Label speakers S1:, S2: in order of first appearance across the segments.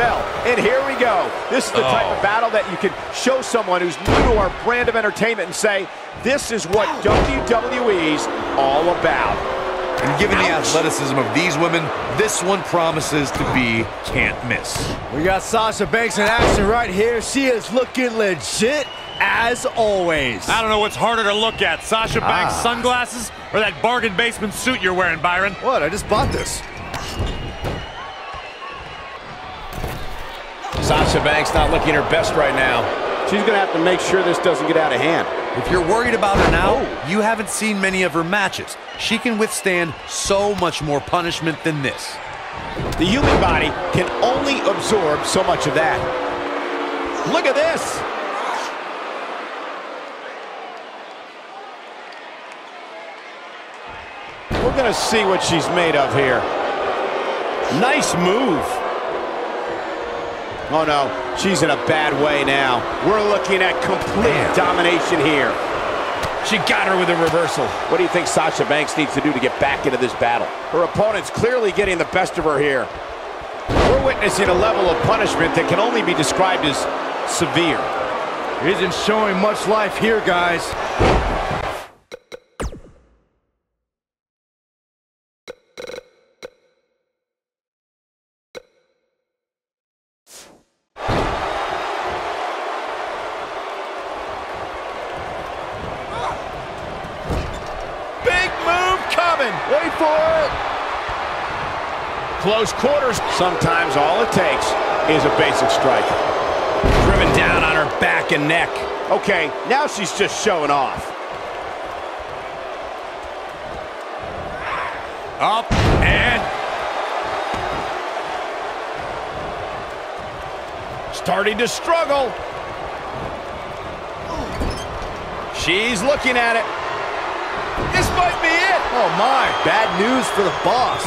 S1: bell. And here we go. This is the oh. type of oh. battle that you can show someone who's new to our brand of entertainment and say, this is what WWE's all about.
S2: And given Ouch. the athleticism of these women, this one promises to be can't miss.
S3: We got Sasha Banks in action right here. She is looking legit as always.
S4: I don't know what's harder to look at, Sasha Banks ah. sunglasses or that bargain basement suit you're wearing, Byron.
S3: What? I just bought this.
S1: Sasha Banks not looking her best right now. She's going to have to make sure this doesn't get out of hand.
S2: If you're worried about her now, oh. you haven't seen many of her matches. She can withstand so much more punishment than this.
S1: The human body can only absorb so much of that. Look at this. We're going to see what she's made of here. Nice move. Oh, no. She's in a bad way now. We're looking at complete Damn. domination here. She got her with a reversal. What do you think Sasha Banks needs to do to get back into this battle? Her opponent's clearly getting the best of her here. We're witnessing a level of punishment that can only be described as severe.
S3: Isn't showing much life here, guys.
S1: Wait for it. Close quarters. Sometimes all it takes is a basic strike. Driven down on her back and neck. Okay, now she's just showing off. Up and... Starting to struggle. She's looking at it.
S3: Oh, my. Bad news for the boss.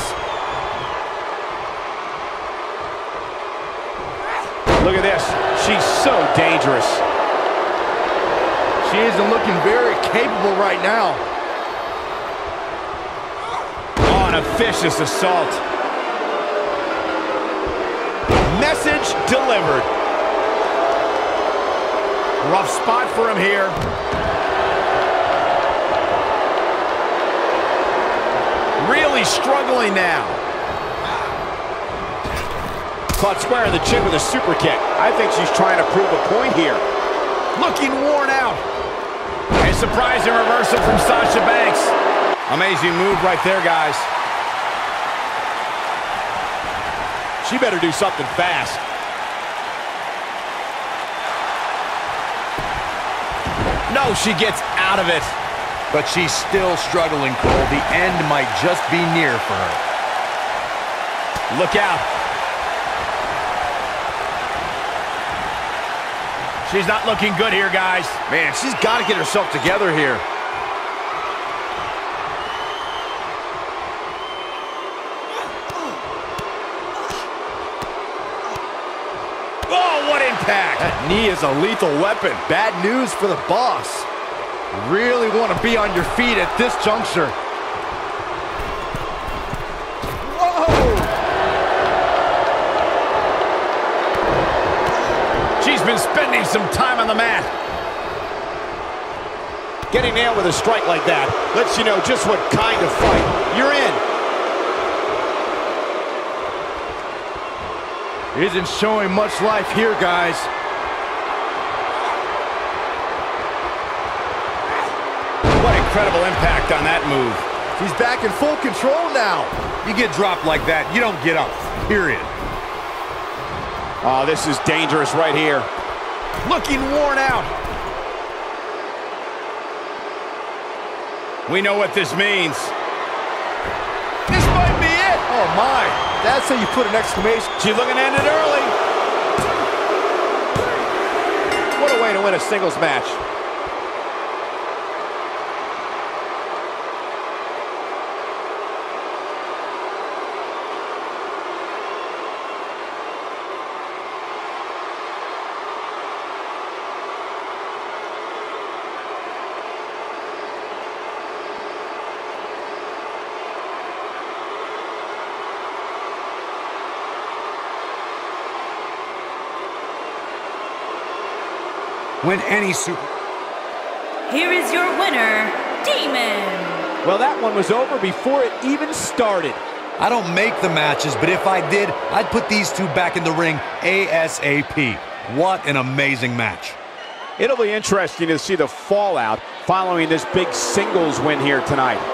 S1: Look at this. She's so dangerous.
S3: She isn't looking very capable right now.
S1: Oh, vicious assault. Message delivered. Rough spot for him here. Really struggling now. Caught square in the chin with a super kick. I think she's trying to prove a point here. Looking worn out. A surprising reversal from Sasha Banks. Amazing move right there, guys. She better do something fast. No, she gets out of it. But she's still struggling, Cole. The end might just be near for her. Look out. She's not looking good here, guys. Man, she's got to get herself together here. Oh, what impact!
S3: That knee is a lethal weapon. Bad news for the boss. Really want to be on your feet at this juncture. Whoa!
S1: She's been spending some time on the mat. Getting nailed with a strike like that lets you know just what kind of fight you're
S3: in. Isn't showing much life here, guys.
S1: Incredible impact on that move.
S3: He's back in full control now.
S2: You get dropped like that, you don't get up, period.
S1: Oh, this is dangerous right here. Looking worn out. We know what this means. This might be it.
S3: Oh, my. That's how you put an exclamation.
S1: She's looking to end it early. What a way to win a singles match.
S2: When any super...
S5: Here is your winner, Demon.
S1: Well, that one was over before it even started.
S2: I don't make the matches, but if I did, I'd put these two back in the ring ASAP. What an amazing match.
S1: It'll be interesting to see the fallout following this big singles win here tonight.